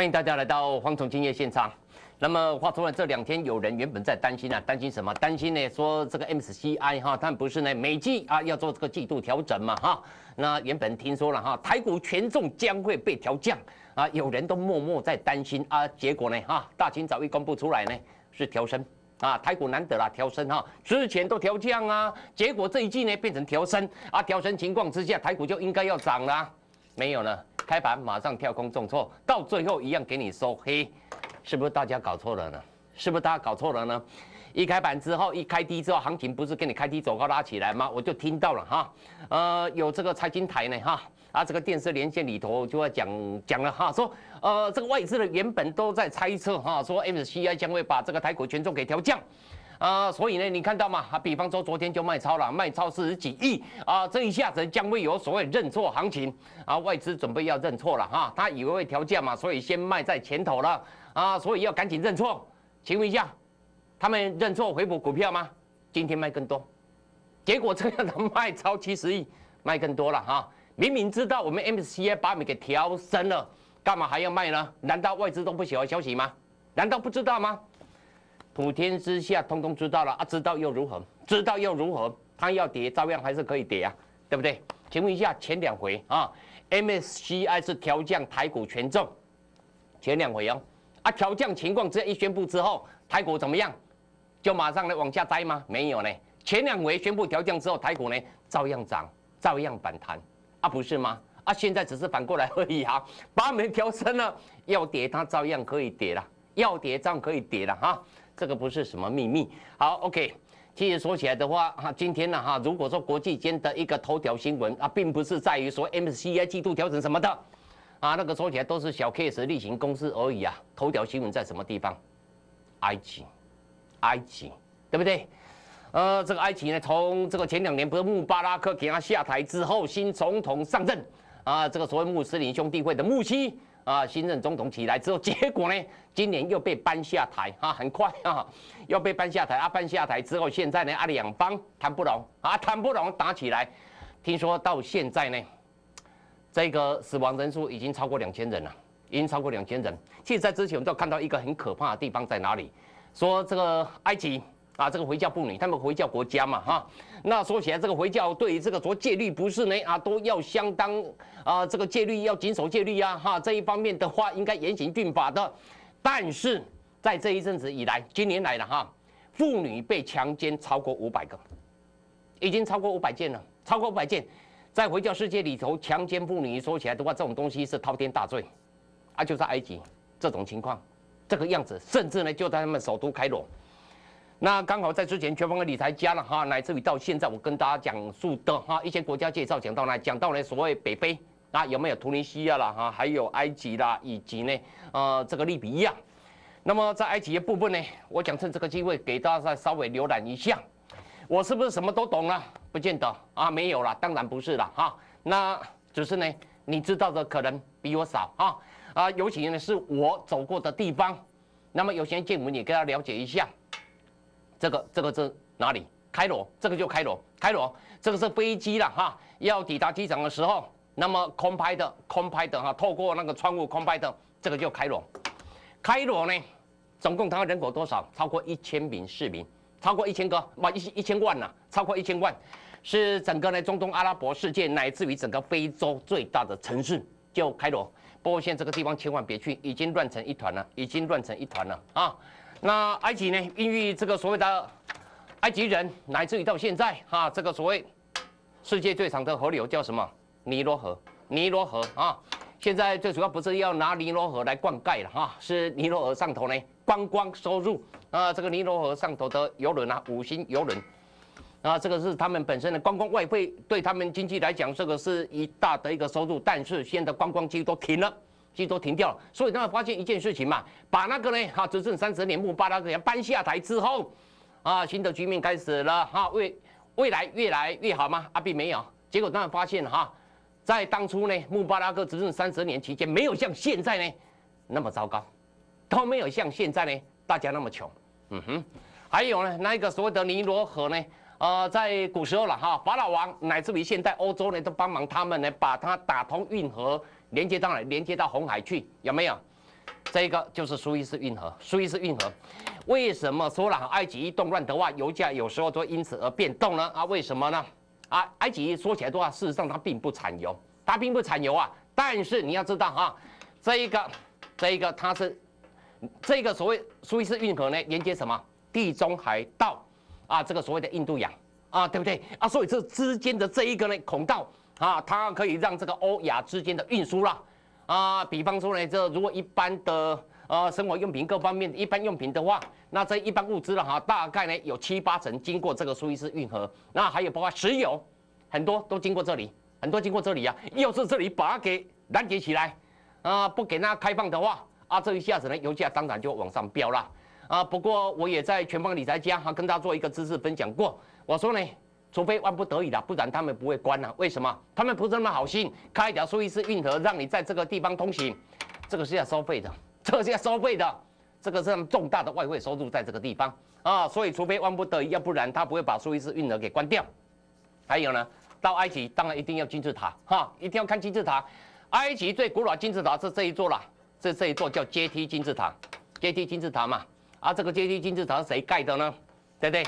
欢迎大家来到黄总经业现场。那么话说了，这两天有人原本在担心啊，担心什么？担心呢？说这个 MSCI 哈，他们不是呢每季啊要做这个季度调整嘛哈？那原本听说了哈，台股权重将会被调降啊，有人都默默在担心啊，结果呢哈，大清早一公布出来呢是调升啊，台股难得啦调升哈，之前都调降啊，结果这一季呢变成调升啊，调升情况之下，台股就应该要涨啦，没有呢，开盘马上跳空重挫，到最后一样给你收黑。是不是大家搞错了呢？是不是大家搞错了呢？一开盘之后，一开低之后，行情不是给你开低走高拉起来吗？我就听到了哈，呃，有这个财经台呢哈，啊，这个电视连线里头就要讲讲了哈，说呃，这个外资的原本都在猜测哈，说 MSCI 将会把这个台股权重给调降。啊，所以呢，你看到吗？啊，比方说昨天就卖超了，卖超四十几亿啊，这一下子将会有所谓认错行情啊，外资准备要认错了哈，他以为会调价嘛，所以先卖在前头了啊，所以要赶紧认错。请问一下，他们认错回补股票吗？今天卖更多，结果这样的卖超七十亿，卖更多了哈，明明知道我们 MCI 把你给调升了，干嘛还要卖呢？难道外资都不喜欢消息吗？难道不知道吗？普天之下，通通知道了啊！知道又如何？知道又如何？它要跌，照样还是可以跌啊，对不对？请问一下，前两回啊，MSCI 是调降台股权重，前两回哦，啊，调降情况这一宣布之后，台股怎么样？就马上来往下栽吗？没有呢，前两回宣布调降之后，台股呢照样涨，照样反弹啊，不是吗？啊，现在只是反过来而已啊，把门调升了，要跌它照样可以跌了，要跌照样可以跌了哈。这个不是什么秘密。好，OK。其实说起来的话，哈，今天呢，哈，如果说国际间的一个头条新闻啊，并不是在于说 M C I 季度调整什么的，啊，那个说起来都是小 case 例行公事而已啊。头条新闻在什么地方？埃及，埃及，对不对？呃，这个埃及呢，从这个前两年不是穆巴拉克给他下台之后，新总统上任啊，这个所谓穆斯林兄弟会的穆希。啊，新任总统起来之后，结果呢，今年又被搬下台啊，很快啊，又被搬下台啊，搬下台之后，现在呢，啊两方谈不拢啊，谈不拢打起来，听说到现在呢，这个死亡人数已经超过两千人了，已经超过两千人。其实，在之前我们都看到一个很可怕的地方在哪里，说这个埃及。啊，这个回教妇女，他们回教国家嘛，哈，那说起来，这个回教对于这个着戒律不是呢，啊，都要相当啊，这个戒律要谨守戒律呀，哈，这一方面的话应该严刑峻法的。但是在这一阵子以来，今年来了哈，妇女被强奸超过五百个，已经超过五百件了，超过五百件，在回教世界里头，强奸妇女说起来的话，这种东西是滔天大罪，啊，就在埃及这种情况，这个样子，甚至呢就在他们首都开罗。那刚好在之前全方位理财家了哈，乃至于到现在我跟大家讲述的哈一些国家介绍讲到呢，讲到呢所谓北非啊有没有突尼西亚啦哈，还有埃及啦，以及呢呃这个利比亚。那么在埃及的部分呢，我想趁这个机会给大家稍微浏览一下，我是不是什么都懂了？不见得啊，没有了，当然不是了哈。那只是呢，你知道的可能比我少啊啊，尤其呢是我走过的地方。那么有些见闻，你跟他了解一下。这个这个是哪里？开罗，这个就开罗，开罗，这个是飞机了哈，要抵达机场的时候，那么空拍的，空拍的哈，透过那个窗户空拍的，这个就开罗。开罗呢，总共它人口多少？超过一千名市民，超过一千个，哇，一一千万呐，超过一千万，是整个呢中东阿拉伯世界乃至于整个非洲最大的城市，就开罗。不过现在这个地方千万别去，已经乱成一团了，已经乱成一团了啊。那埃及呢？孕育这个所谓的埃及人，乃至于到现在哈，这个所谓世界最长的河流叫什么？尼罗河。尼罗河啊，现在最主要不是要拿尼罗河来灌溉了哈，是尼罗河上头呢观光收入啊，这个尼罗河上头的游轮啊，五星游轮啊，这个是他们本身的观光外汇，对他们经济来讲，这个是一大的一个收入，但是现在观光机都停了。机都停掉了，所以他们发现一件事情嘛，把那个呢，哈，执政三十年穆巴拉克搬下台之后，啊，新的局面开始了，哈，未未来越来越好吗？啊，并没有，结果他们发现哈，在当初呢，穆巴拉克执政三十年期间，没有像现在呢那么糟糕，都没有像现在呢大家那么穷，嗯哼，还有呢，那一个所谓的尼罗河呢，呃，在古时候了哈，法老王乃至于现代欧洲呢，都帮忙他们呢，把它打通运河。连接到哪？连接到红海去，有没有？这个就是苏伊士运河。苏伊士运河为什么说了埃及一动乱的话，油价有时候都因此而变动呢？啊，为什么呢？啊，埃及说起来的话，事实上它并不产油，它并不产油啊。但是你要知道哈，这一个，这一个它是这个所谓苏伊士运河呢，连接什么地中海到啊这个所谓的印度洋啊，对不对啊？所以这之间的这一个呢孔道啊，它可以让这个欧亚之间的运输啦。啊，比方说呢，这如果一般的呃生活用品各方面一般用品的话，那这一般物资了哈，大概呢有七八成经过这个苏伊士运河，那还有包括石油，很多都经过这里。很多经过这里啊，要是这里把它给拦截起来，啊，不给它开放的话，啊，这一下子呢，油价当然就往上飙了，啊，不过我也在全方理财家哈跟大家做一个知识分享过，我说呢，除非万不得已的，不然他们不会关啊。为什么？他们不是那么好心，开一条苏伊士运河让你在这个地方通行，这个是要收费的，这个是要收费的，这个是重大的外汇收入在这个地方啊，所以除非万不得已，要不然他不会把苏伊士运河给关掉。还有呢？到埃及当然一定要金字塔哈，一定要看金字塔。埃及最古老金字塔是这一座啦，是这一座叫阶梯金字塔，阶梯金字塔嘛。啊，这个阶梯金字塔是谁盖的呢？对不对？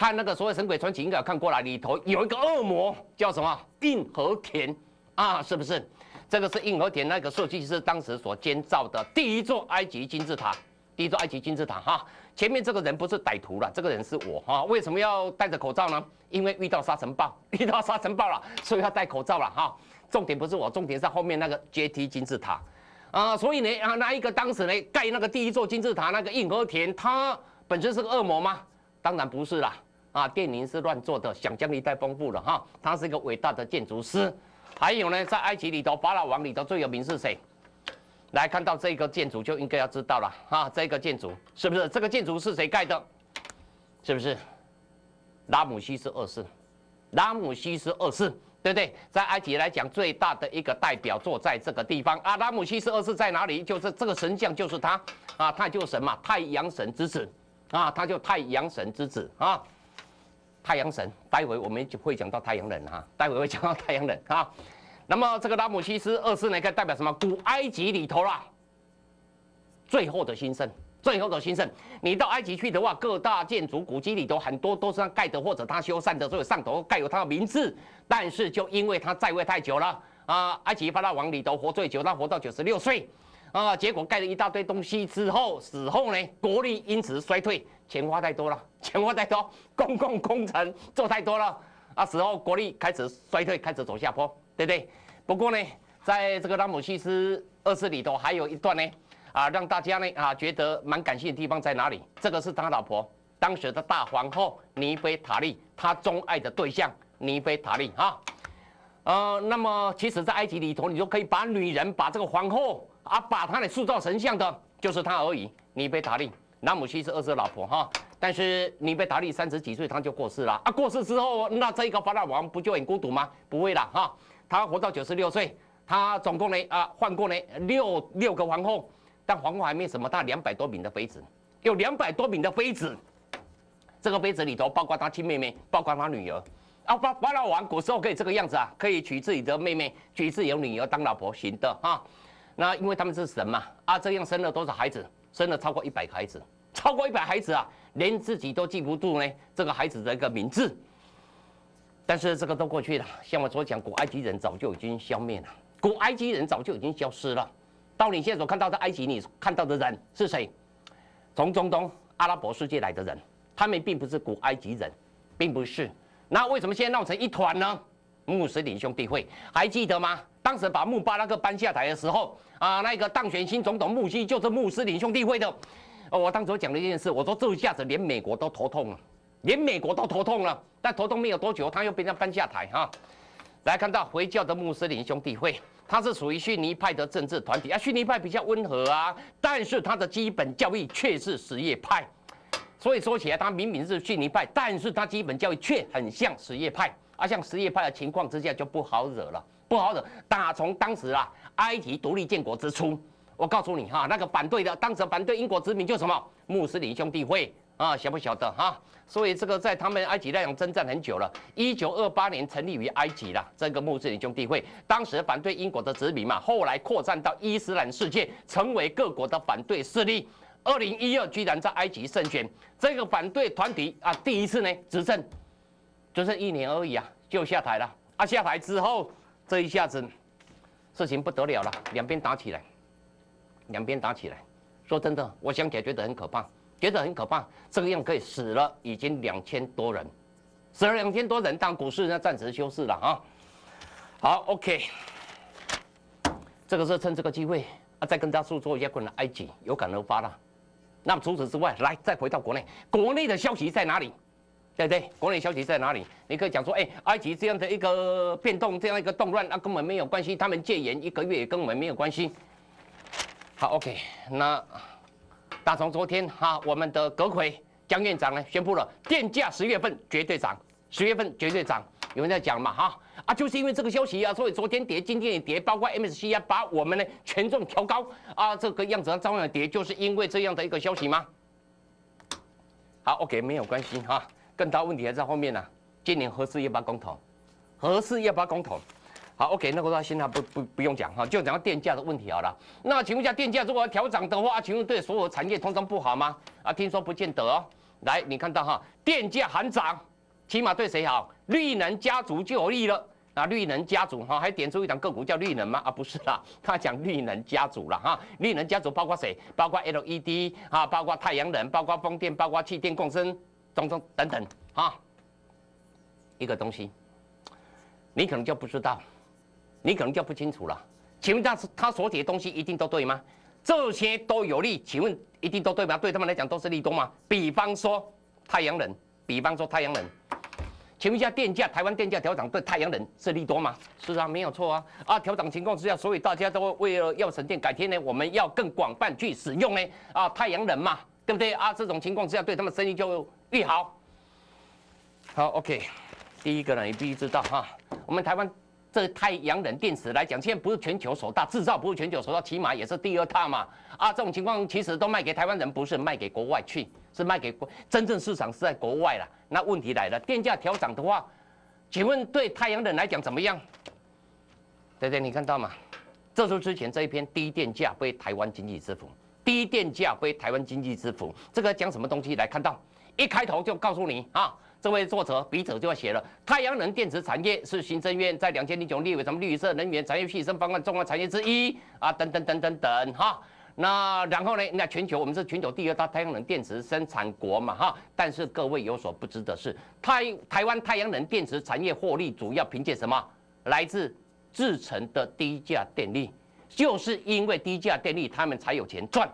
看那个所谓神鬼传奇应该看过了，里头有一个恶魔叫什么印和田啊，是不是？这个是印和田那个设计师当时所建造的第一座埃及金字塔，第一座埃及金字塔哈。前面这个人不是歹徒了，这个人是我哈。为什么要戴着口罩呢？因为遇到沙尘暴，遇到沙尘暴了，所以要戴口罩了哈。重点不是我，重点是后面那个阶梯金字塔啊。所以呢啊，那一个当时呢盖那个第一座金字塔那个印和田，他本身是个恶魔吗？当然不是啦啊，电影是乱做的，想象力太丰富了哈。他是一个伟大的建筑师。还有呢，在埃及里头，法老王里头最有名是谁？来看到这个建筑就应该要知道了哈，这个建筑是不是这个建筑是谁盖的？是不是拉姆西斯二世？拉姆西斯二世，对不对？在埃及来讲，最大的一个代表作在这个地方啊。拉姆西斯二世在哪里？就是这个神像，就是他啊，他就神嘛，太阳神之子啊，他就太阳神之子啊，太阳神。待会我们就会讲到太阳人哈，待会会讲到太阳人啊。那么这个拉姆西斯二世呢，可以代表什么？古埃及里头啦，最后的兴盛，最后的兴盛。你到埃及去的话，各大建筑古迹里头很多都是他盖的，或者他修缮的，所以上头盖有他的名字。但是就因为他在位太久了啊，埃及法老王里头活最久，他活到九十六岁啊，结果盖了一大堆东西之后，死后呢，国力因此衰退，钱花太多了，钱花太多，公共工程做太多了啊，死后国力开始衰退，开始走下坡。对不对？不过呢，在这个拉姆西斯二世里头还有一段呢，啊，让大家呢啊觉得蛮感谢的地方在哪里？这个是他老婆当时的大皇后尼菲塔利，他钟爱的对象尼菲塔利啊。呃，那么其实，在埃及里头，你就可以把女人把这个皇后啊，把她给塑造神像的，就是他而已。尼贝塔利，拉姆西是二世老婆哈。但是尼贝塔利三十几岁，他就过世了啊。过世之后，那这一个法老王不就很孤独吗？不会了哈。他活到九十六岁，他总共呢啊换过呢六六个皇后，但皇后还没什么，他两百多名的妃子，有两百多名的妃子，这个妃子里头包括他亲妹妹，包括他女儿，啊法法老王古时候可以这个样子啊，可以娶自己的妹妹，娶自己的女儿当老婆行的哈，那因为他们是神嘛，啊这样生了多少孩子？生了超过一百个孩子，超过一百孩子啊，连自己都记不住呢这个孩子的一个名字。但是这个都过去了，像我所讲，古埃及人早就已经消灭了，古埃及人早就已经消失了。到你现在所看到的埃及，你看到的人是谁？从中东阿拉伯世界来的人，他们并不是古埃及人，并不是。那为什么现在闹成一团呢？穆斯林兄弟会还记得吗？当时把穆巴拉克搬下台的时候，啊，那个当选新总统穆希就是穆斯林兄弟会的。哦我当时讲了一件事，我说这一下子连美国都头痛了。连美国都头痛了，但头痛没有多久，他又被人搬下台哈。来看到回教的穆斯林兄弟会，它是属于逊尼派的政治团体啊。逊尼派比较温和啊，但是它的基本教义却是什叶派。所以说起来，它明明是逊尼派，但是它基本教义却很像什叶派。啊，像什叶派的情况之下就不好惹了，不好惹。打从当时啊，埃及独立建国之初，我告诉你哈，那个反对的，当时反对英国殖民就什么穆斯林兄弟会。啊，晓不晓得哈？所以这个在他们埃及那样征战很久了，一九二八年成立于埃及啦这个穆斯林兄弟会，当时反对英国的殖民嘛，后来扩散到伊斯兰世界，成为各国的反对势力。二零一二居然在埃及胜选，这个反对团体啊，第一次呢执政，就剩一年而已啊，就下台了。啊，下台之后，这一下子事情不得了了，两边打起来，两边打起来。说真的，我想解决得很可怕，觉得很可怕。这个样可以死了，已经两千多人，死了两千多人，当股市呢暂时休市了啊。好，OK，这个是趁这个机会啊，再跟大家说说一下，可能埃及有感而发了。那么除此之外，来再回到国内，国内的消息在哪里？对不对？国内消息在哪里？你可以讲说，哎，埃及这样的一个变动，这样一个动乱，那根本没有关系。他们戒严一个月也跟我们没有关系。好，OK，那大从昨天哈，我们的阁魁江院长呢宣布了，电价十月份绝对涨，十月份绝对涨。有人在讲嘛哈啊，就是因为这个消息啊，所以昨天跌，今天也跌，包括 MSC 啊，把我们的权重调高啊，这个样子照样跌，就是因为这样的一个消息吗？好，OK，没有关系哈，更大问题还在后面呢。今年合适要不公投？合适要不公投？好，OK，那个话现在不不不用讲哈，就讲到电价的问题好了。那请问一下，电价如果要调涨的话，请问对所有产业通常不好吗？啊，听说不见得哦。来，你看到哈，电价喊涨。起码对谁好？绿能家族就有利了。那绿能家族哈，还点出一档个股叫绿能吗？啊，不是啦，他讲绿能家族了哈。绿能家族包括谁？包括 LED 啊，包括太阳能，包括风电，包括气电共生，等等啊。一个东西，你可能就不知道，你可能就不清楚了。请问他他所写的东西一定都对吗？这些都有利，请问一定都对吗？对他们来讲都是利多吗？比方说太阳能，比方说太阳能。请问一下，电价台湾电价调涨对太阳能是利多吗？是啊，没有错啊。啊，调涨情况之下，所以大家都为了要省电，改天呢我们要更广泛去使用呢啊太阳能嘛，对不对啊？这种情况之下，对他们生意就越好。好，OK，第一个呢，你必须知道哈，我们台湾这太阳能电池来讲，现在不是全球首大，制造不是全球首大，起码也是第二大嘛。啊，这种情况其实都卖给台湾人，不是卖给国外去。是卖给国，真正市场是在国外了。那问题来了，电价调涨的话，请问对太阳能来讲怎么样？对对，你看到吗？这是之前这一篇低电价被台湾经济制服，低电价归台湾经济之福。这个讲什么东西？来看到一开头就告诉你啊，这位作者笔者就要写了，太阳能电池产业是行政院在两千零九列为什么绿色能源产业提升方案重要产业之一啊，等等等等等哈。那然后呢？那全球我们是全球第二大太阳能电池生产国嘛，哈。但是各位有所不知的是，台台湾太阳能电池产业获利主要凭借什么？来自制成的低价电力，就是因为低价电力，他们才有钱赚。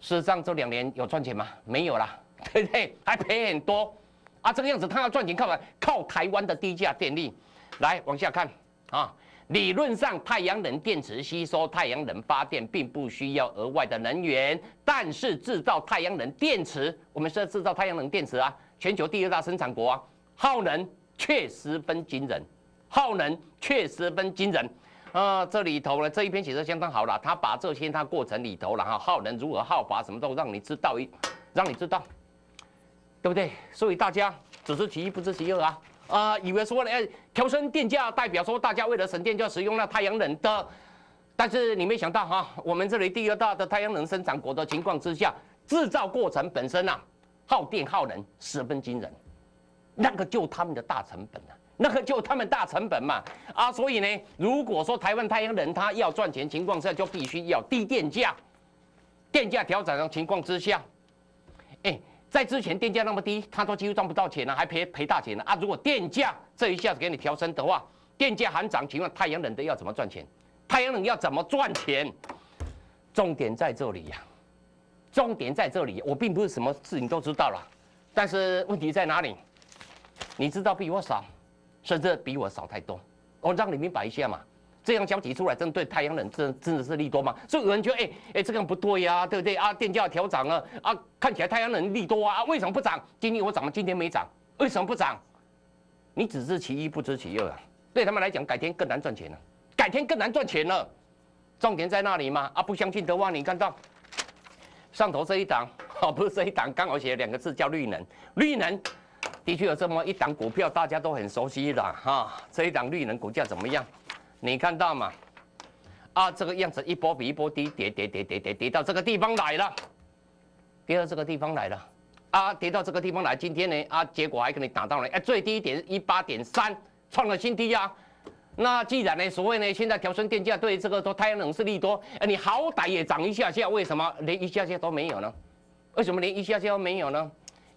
事实上，这两年有赚钱吗？没有啦，对不对？还赔很多啊！这个样子，他要赚钱靠什？靠台湾的低价电力。来往下看啊。理论上，太阳能电池吸收太阳能发电并不需要额外的能源，但是制造太阳能电池，我们是在制造太阳能电池啊，全球第二大生产国啊，耗能却十分惊人，耗能却十分惊人啊！这里头呢，这一篇写的相当好了，他把这些它过程里头了哈，耗能如何耗法，什么都让你知道一，让你知道，对不对？所以大家只知其一，不知其二啊。啊，以为说呢，哎，调升电价代表说大家为了省电就要使用那太阳能的，但是你没想到哈，我们这里第二大的太阳能生产国的情况之下，制造过程本身呐，耗电耗能十分惊人，那个就他们的大成本啊，那个就他们大成本嘛，啊，所以呢，如果说台湾太阳能它要赚钱情况下，就必须要低电价，电价调整的情况之下，哎。在之前电价那么低，他都几乎赚不到钱了，还赔赔大钱了啊！如果电价这一下子给你调升的话，电价还涨，请问太阳能的要怎么赚钱？太阳能要怎么赚钱？重点在这里呀，重点在这里。我并不是什么事情都知道了，但是问题在哪里？你知道比我少，甚至比我少太多。我让你明白一下嘛。这样消息出来，真对太阳能真真的是利多吗？所以有人觉得，哎哎，这样不对呀，对不对啊？电价调涨了啊，看起来太阳能利多啊，为什么不涨？今天我涨了，今天没涨，为什么不涨？你只知其一，不知其二啊！对他们来讲，改天更难赚钱了，改天更难赚钱了。重点在那里吗？啊，不相信的话，你看到上头这一档，好，不是这一档，刚好写两个字叫绿能。绿能的确有这么一档股票，大家都很熟悉的哈。这一档绿能股价怎么样？你看到吗？啊，这个样子一波比一波低，跌跌跌跌跌跌到这个地方来了，跌到这个地方来了。啊，跌到这个地方来，今天呢，啊，结果还给你打到了，哎，最低点一八点三，创了新低啊。那既然呢，所谓呢，现在调升电价对这个说太阳能是利多，哎，你好歹也涨一下下，为什么连一下下都没有呢？为什么连一下下都没有呢？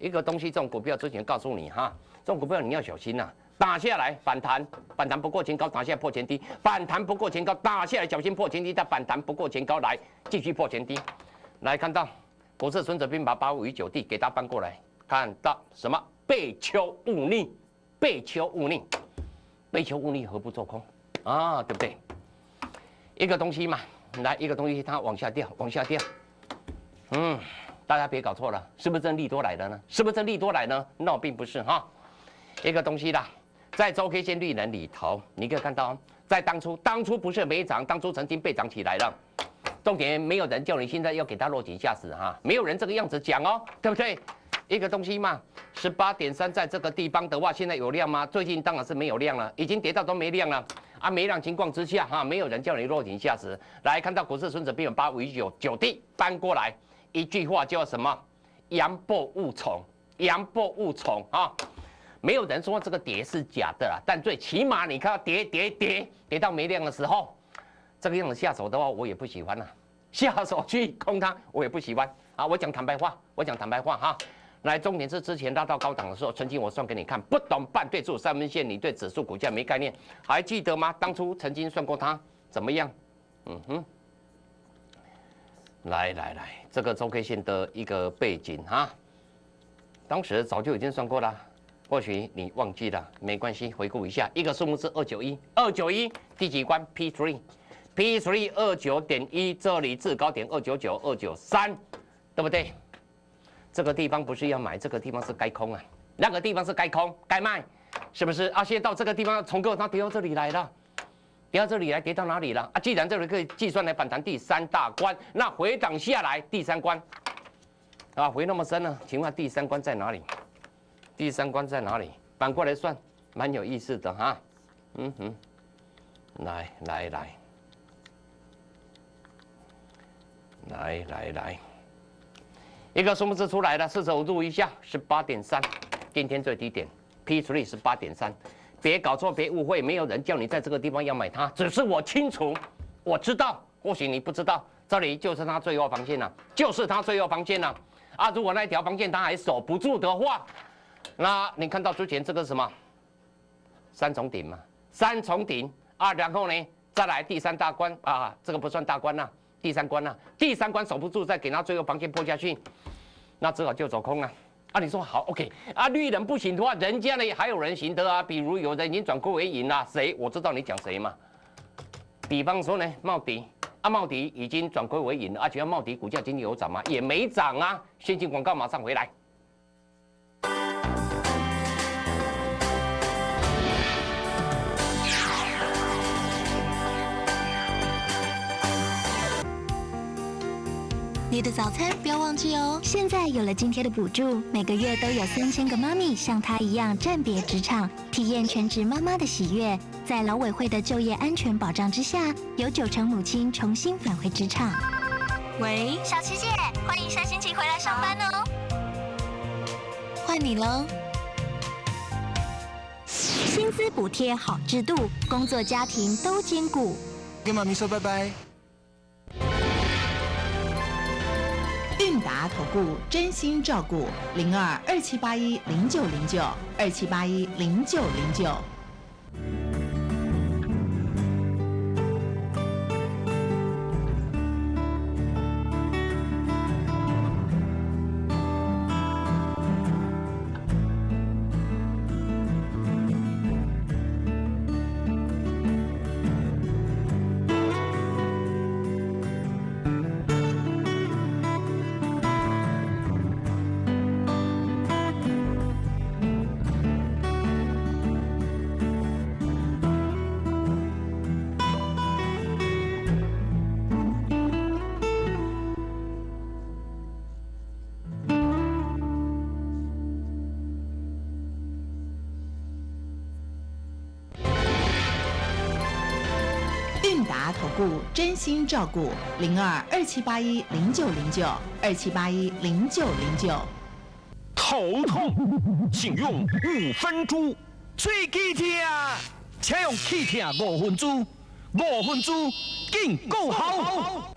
一个东西，这种股票之前告诉你哈，这种股票你要小心呐，打下来反弹，反弹不过前高，打下来破前低，反弹不过前高，打下来小心破前低，再反弹不过前高，来继续破前低，来看到。我是孙子兵把八五与九弟给他搬过来，看到什么？背丘勿逆，背丘勿逆，背丘勿逆，何不做空啊？对不对？一个东西嘛，来一个东西，它往下掉，往下掉。嗯，大家别搞错了，是不是真利多来的呢？是不是真利多来呢？那并不是哈。一个东西啦，在周 K 线绿能里头，你可以看到，在当初，当初不是没涨，当初曾经被涨起来了。重点没有人叫你现在要给他落井下石哈，没有人这个样子讲哦，对不对？一个东西嘛，十八点三在这个地方的话，现在有量吗？最近当然是没有量了，已经跌到都没量了啊！没量情况之下哈，没有人叫你落井下石。来看到股市孙子兵法八五九九 D 搬过来，一句话叫什么？阳破勿从，阳破勿从啊！没有人说这个跌是假的啦，但最起码你看到跌跌跌跌到没量的时候。这个样子下手的话，我也不喜欢呐。下手去空它，我也不喜欢啊。我讲坦白话，我讲坦白话哈。来，重点是之前拉到高档的时候，曾经我算给你看，不懂半对数三分线，你对指数股价没概念，还记得吗？当初曾经算过它怎么样？嗯哼。来来来，这个周 K 线的一个背景哈，当时早就已经算过了，或许你忘记了，没关系，回顾一下，一个数目是二九一，二九一第几关？P three。P three 二九点一，这里至高点二九九二九三，对不对？这个地方不是要买，这个地方是该空啊。那个地方是该空该卖，是不是？啊，现在到这个地方重构，它跌到这里来了，跌到这里来，跌到哪里了？啊，既然这里可以计算来反弹第三大关，那回档下来第三关，啊，回那么深呢？请问第三关在哪里？第三关在哪里？反过来算，蛮有意思的哈。嗯哼，来来来。来来来，一个数字出来了，四舍五入一下，十八点三，今天最低点，P 除以十八点三，别搞错，别误会，没有人叫你在这个地方要买它，只是我清楚，我知道，或许你不知道，这里就是它最后防线了，就是它最后防线了，啊，如果那一条防线它还守不住的话，那你看到之前这个什么三重顶嘛，三重顶啊，然后呢再来第三大关啊，这个不算大关呐。第三关呢？第三关守不住，再给他最后防线破下去，那只好就走空了。啊，你说好，OK。啊，绿人不行的话，人家呢还有人行的啊。比如有人已经转亏为盈了，谁？我知道你讲谁嘛。比方说呢，茂迪，啊，茂迪已经转亏为盈了，而且茂迪股价今天有涨吗？也没涨啊。先进广告马上回来。你的早餐不要忘记哦！现在有了津贴的补助，每个月都有三千个妈咪像她一样暂别职场，体验全职妈妈的喜悦。在劳委会的就业安全保障之下，有九成母亲重新返回职场。喂，小琪姐，欢迎下星期回来上班哦。换你喽！薪资补贴好制度，工作家庭都兼顾。跟妈咪说拜拜。达投顾真心照顾零二二七八一零九零九二七八一零九零九。顾真心照顾，零二二七八一零九零九二七八一零九零九。头痛，请用五分猪。最气痛，请用气痛五分猪。五分猪，更够好。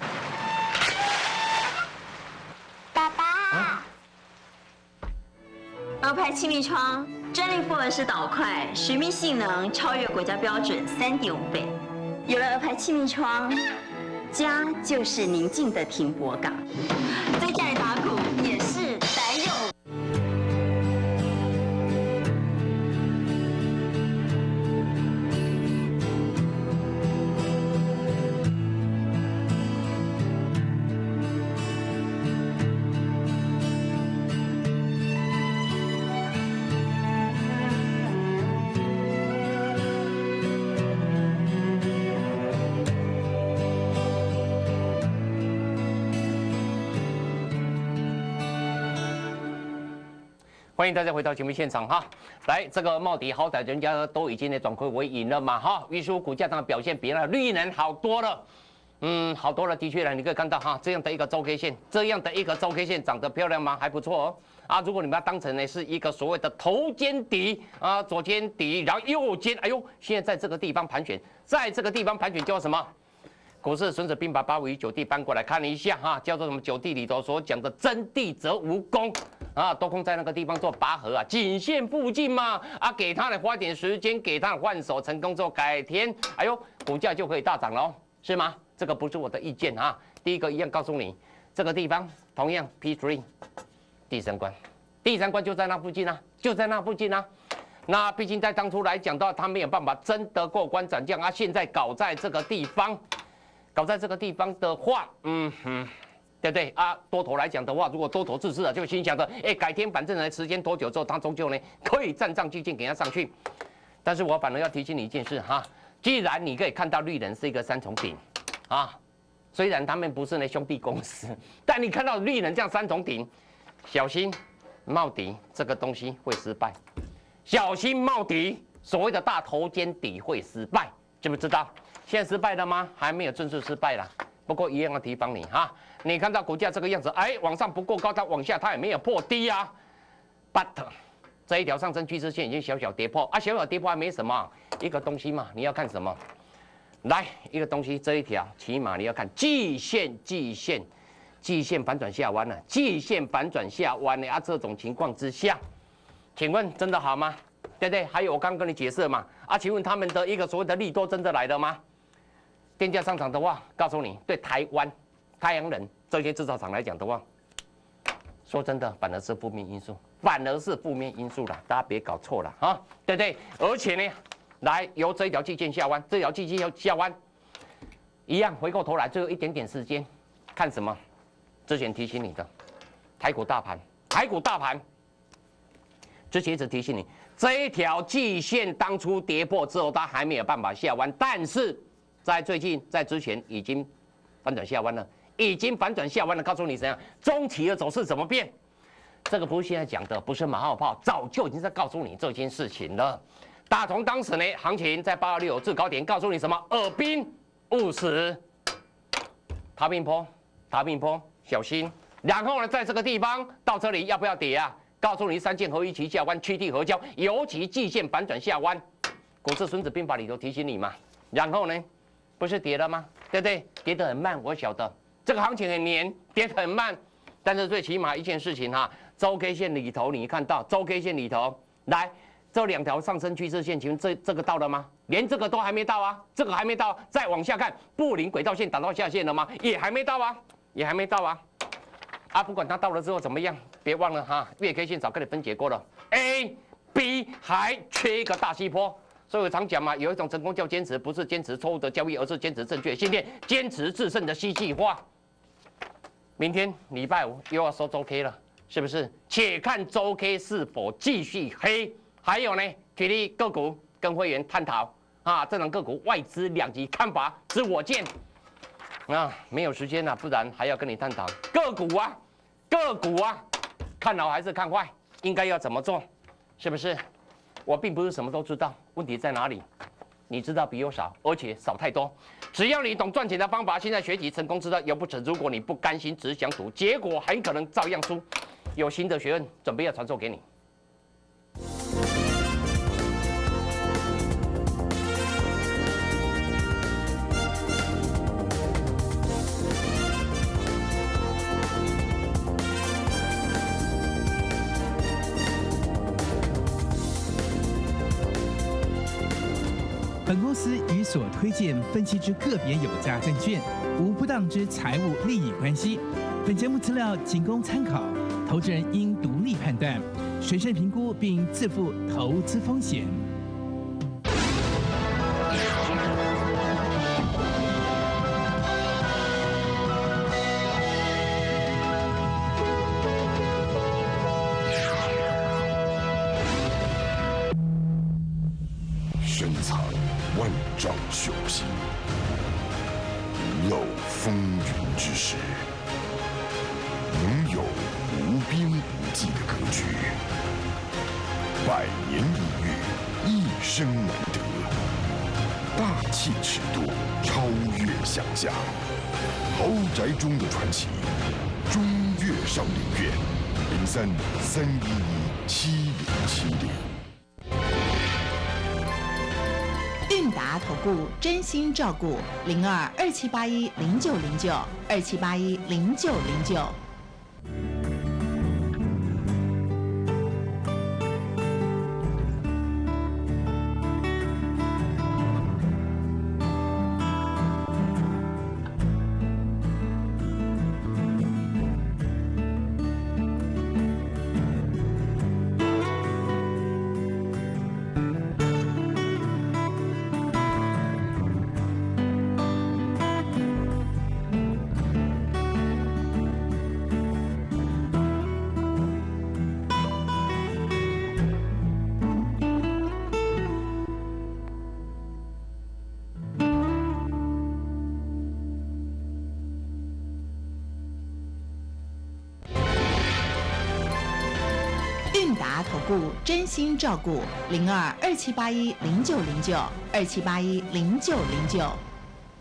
爸爸，鹅牌气密窗，专利复合式导块，水密性能超越国家标准三点五倍。有了鹅牌气密窗，家就是宁静的停泊港，在家里打鼓欢迎大家回到节目现场哈，来这个茂迪好歹人家都已经呢转亏为盈了嘛哈，于是股价上的表现比那绿能好多了，嗯，好多了，的确了，你可以看到哈，这样的一个周 K 线，这样的一个周 K 线长得漂亮吗？还不错哦，啊，如果你们要当成呢是一个所谓的头肩底啊，左肩底，然后右肩，哎呦，现在在这个地方盘旋，在这个地方盘旋叫什么？股市孙子兵法八五一九地搬过来看了一下哈，叫做什么？九地里头所讲的真地则无功。啊，多空在那个地方做拔河啊，颈线附近嘛啊，给他来花点时间，给他换手成功之后，改天哎呦，股价就可以大涨喽，是吗？这个不是我的意见啊。第一个一样告诉你，这个地方同样 P three 第三关，第三关就在那附近啊，就在那附近啊。那毕竟在当初来讲到，他没有办法真的过关斩将啊，现在搞在这个地方。搞在这个地方的话，嗯哼，对不对啊？多头来讲的话，如果多头自私啊，就心想着，哎，改天反正呢，时间多久之后，它终究呢可以站上巨剑给它上去。但是我反而要提醒你一件事哈，既然你可以看到绿人是一个三重顶啊，虽然他们不是那兄弟公司，但你看到绿人这样三重顶，小心茂迪这个东西会失败，小心茂迪所谓的大头肩底会失败，知不知道？现在失败了吗？还没有正式失败了。不过一样要提防你哈。你看到股价这个样子，哎，往上不够高，它往下它也没有破低啊。But 这一条上升趋势线已经小小跌破啊，小小跌破还没什么，一个东西嘛，你要看什么？来，一个东西，这一条起码你要看季线，季线，季线反转下弯了，季线反转下弯了啊。这种情况之下，请问真的好吗？对不对？还有我刚跟你解释嘛啊，请问他们的一个所谓的利多真的来了吗？电价上涨的话，告诉你，对台湾、太阳能这些制造厂来讲的话，说真的，反而是负面因素，反而是负面因素了。大家别搞错了啊，对不对？而且呢，来由这一条季线下弯，这条季线要下弯，一样回过头来，最后一点点时间，看什么？之前提醒你的台股大盘，台股大盘，之前一直提醒你，这一条季线当初跌破之后，它还没有办法下弯，但是。在最近，在之前已经反转下弯了，已经反转下弯了。告诉你怎样，中期的走势怎么变？这个不是现在讲的，不是马后炮，早就已经在告诉你这件事情了。打从当时呢，行情在八二六有制高点，告诉你什么？耳鬓勿死，逃命坡，踏命坡，小心。然后呢，在这个地方到这里要不要跌啊？告诉你，三剑合一起下弯，趋地合交，尤其季线反转下弯。股市孙子兵法里头提醒你嘛。然后呢？不是跌了吗？对不对？跌得很慢，我晓得这个行情很黏，跌得很慢。但是最起码一件事情哈，周 K 线里头你看到周 K 线里头来这两条上升趋势线，请问这这个到了吗？连这个都还没到啊，这个还没到。再往下看，布林轨道线打到下线了吗？也还没到啊，也还没到啊。啊，不管它到了之后怎么样，别忘了哈，月 K 线早跟你分解过了，A、B 还缺一个大西坡。所以我常讲嘛，有一种成功叫坚持，不是坚持错误的交易，而是坚持正确信念，坚持制胜的戏剧化。明天礼拜五又要收周 K 了，是不是？且看周 K 是否继续黑。还有呢，体力个股跟会员探讨啊，这种个股外资两极看法，知我见。啊，没有时间了，不然还要跟你探讨个股啊，个股啊，看好还是看坏？应该要怎么做？是不是？我并不是什么都知道，问题在哪里？你知道比我少，而且少太多。只要你懂赚钱的方法，现在学习成功之道，有不成。如果你不甘心，只想赌，结果很可能照样输。有新的学问，准备要传授给你。推荐分析之个别有价证券无不当之财务利益关系。本节目资料仅供参考，投资人应独立判断、审慎评估并自负投资风险。万丈雄心，独有风云之时，拥有无边无际的格局，百年一遇，一生难得，大气尺度超越想象，豪宅中的传奇，中越少林院，零三三一一七零七零。投顾真心照顾零二二七八一零九零九二七八一零九零九。真心照顾零二二七八一零九零九二七八一零九零九。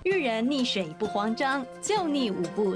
遇人溺水不慌张，救溺五步。